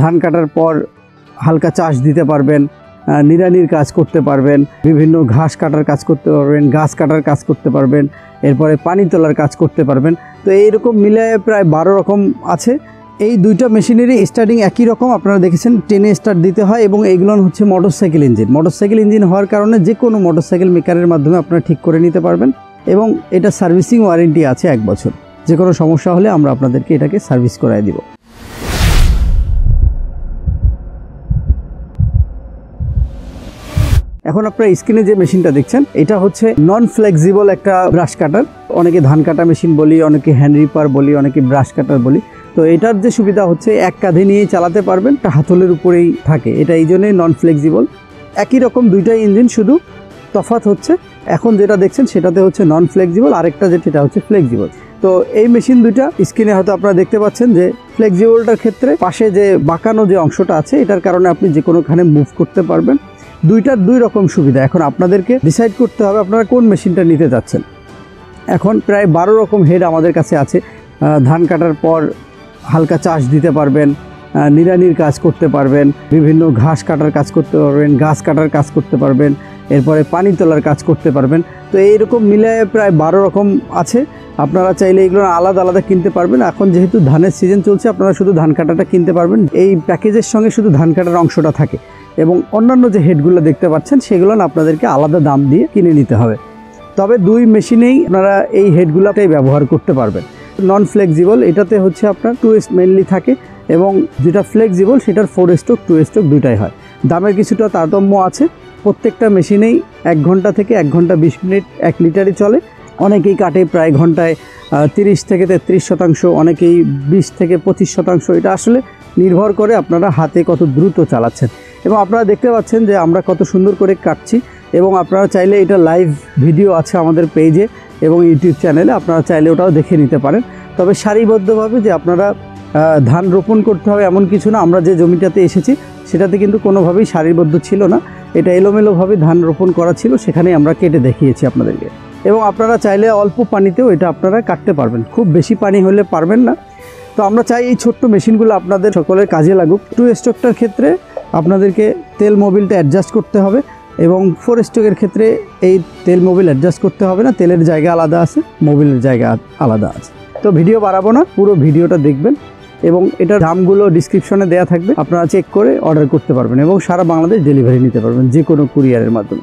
ধান কাটার পর হালকা চাষ দিতে পারবেন নিড়ানির কাজ করতে পারবেন, বিভিন্ন ঘাস কাটার কাজ করতে পারবেন, গাছ কাটার কাজ করতে পারবেন, এরপরে পানি তোলার কাজ করতে পারবেন। তো এইরকম মিলে প্রায় বারো রকম আছে। এই দুইটা মেশিনেরই স্টার্টিং একই রকম, আপনারা দেখেছেন টেনে স্টার্ট দিতে হয় এবং এইগুলো হচ্ছে মোটরসাইকেল ইঞ্জিন মোটরসাইকেল ইঞ্জিন হওয়ার কারণে যে কোনো মোটরসাইকেল মেকারের মাধ্যমে আপনারা ঠিক করে নিতে পারবেন এবং এটা সার্ভিসিং ওয়ারেন্টি আছে এক বছর। যে কোনো সমস্যা হলে আমরা আপনাদেরকে এটাকে সার্ভিস করায় দিব। এখন আপনার স্ক্রিনে যে মেশিনটা দেখছেন, এটা হচ্ছে নন ফ্লেক্সিবল একটা ব্রাশ কাটার অনেকে ধান কাটা মেশিন বলি, অনেকে হ্যান্ড রিপার বলি, অনেকে ব্রাশ কাটার বলি। তো এটার যে সুবিধা হচ্ছে, এক কাঁধে নিয়ে চালাতে পারবেন একটা হাতলের উপরেই থাকে। এটা এই জন্যই নন ফ্লেক্সিবল একই রকম দুইটাই ইঞ্জিন শুধু তফাত হচ্ছে, এখন যেটা দেখছেন, সেটাতে হচ্ছে নন ফ্লেক্সিবল আরেকটা যেটা হচ্ছে ফ্লেক্সিবল তো এই মেশিন দুইটা স্ক্রিনে হয়তো আপনারা দেখতে পাচ্ছেন যে ফ্লেক্সিবলটার ক্ষেত্রে পাশে যে বাঁকানো যে অংশটা আছে, এটার কারণে আপনি যে কোনোখানে মুভ করতে পারবেন। দুইটার দুই রকম সুবিধা। এখন আপনাদেরকে ডিসাইড করতে হবে আপনারা কোন মেশিনটা নিতে যাচ্ছেন। এখন প্রায় বারো রকম হেড আমাদের কাছে আছে। ধান কাটার পর হালকা চাষ দিতে পারবেন আহ, নিড়ানির কাজ করতে পারবেন বিভিন্ন ঘাস কাটার কাজ করতে পারবেন গাছ কাটার কাজ করতে পারবেন এরপরে পানি তোলার কাজ করতে পারবেন। তো এইরকম মিলে প্রায় বারো রকম আছে। আপনারা চাইলে এগুলো আলাদা আলাদা কিনতে পারবেন। এখন যেহেতু ধানের সিজন চলছে আপনারা শুধু ধান কাটাটা কিনতে পারবেন। এই প্যাকেজের সঙ্গে শুধু ধান কাটার অংশটা থাকে। এবং অন্যান্য যে হেডগুলো দেখতে পাচ্ছেন, সেগুলো আপনাদেরকে আলাদা দাম দিয়ে কিনে নিতে হবে। তবে দুই মেশিনেই আপনারা এই হেডগুলোটাই ব্যবহার করতে পারবেন। নন ফ্লেক্সিবল এটাতে হচ্ছে আপনার টু মেনলি থাকে এবং যেটা ফ্লেক্সিবল সেটার ফোর স্ট্রোক টু স্ট্রোক দুইটাই হয়। দামের কিছুটা তারতম্য আছে। প্রত্যেকটা মেশিনেই এক ঘণ্টা থেকে এক ঘণ্টা বিশ মিনিট এক লিটারই চলে। অনেকেই কাটে প্রায় ঘন্টায় তিরিশ থেকে তেত্রিশ শতাংশ, অনেকেই বিশ থেকে পঁচিশ শতাংশ। এটা আসলে নির্ভর করে আপনারা হাতে কত দ্রুত চালাচ্ছেন। এবং আপনারা দেখতে পাচ্ছেন যে আমরা কত সুন্দর করে কাটছি এবং আপনারা চাইলে এটা লাইভ ভিডিও আছে আমাদের পেজে এবং ইউটিউব চ্যানেলে আপনারা চাইলে ওটাও দেখে নিতে পারেন। তবে সারিবদ্ধভাবে যে আপনারা ধান রোপণ করতে হবে এমন কিছু না, আমরা যে জমিটাতে এসেছি সেটাতে কিন্তু কোনোভাবেই সারিবদ্ধ ছিল না। এটা এলোমেলোভাবে ধান রোপণ করা ছিল, সেখানেই আমরা কেটে দেখিয়েছি আপনাদেরকে। এবং আপনারা চাইলে অল্প পানিতেও এটা আপনারা কাটতে পারবেন। খুব বেশি পানি হলে পারবেন না। তো আমরা চাই এই ছোট্ট মেশিনগুলো আপনাদের সকলের কাজে লাগুক। টু স্টকটার ক্ষেত্রে আপনাদেরকে তেল মোবিলটা অ্যাডজাস্ট করতে হবে এবং ফোর স্টকের ক্ষেত্রে এই তেল মোবিল অ্যাডজাস্ট করতে হবে না। তেলের জায়গা আলাদা আছে মোবিলের জায়গা আলাদা আছে। তো ভিডিও বাড়াবো না, পুরো ভিডিওটা দেখবেন এবং এটার দামগুলো ডিসক্রিপশনে দেওয়া থাকবে। আপনারা চেক করে অর্ডার করতে পারবেন এবং সারা বাংলাদেশ ডেলিভারি নিতে পারবেন যে কোনো কুরিয়ারের মাধ্যমে।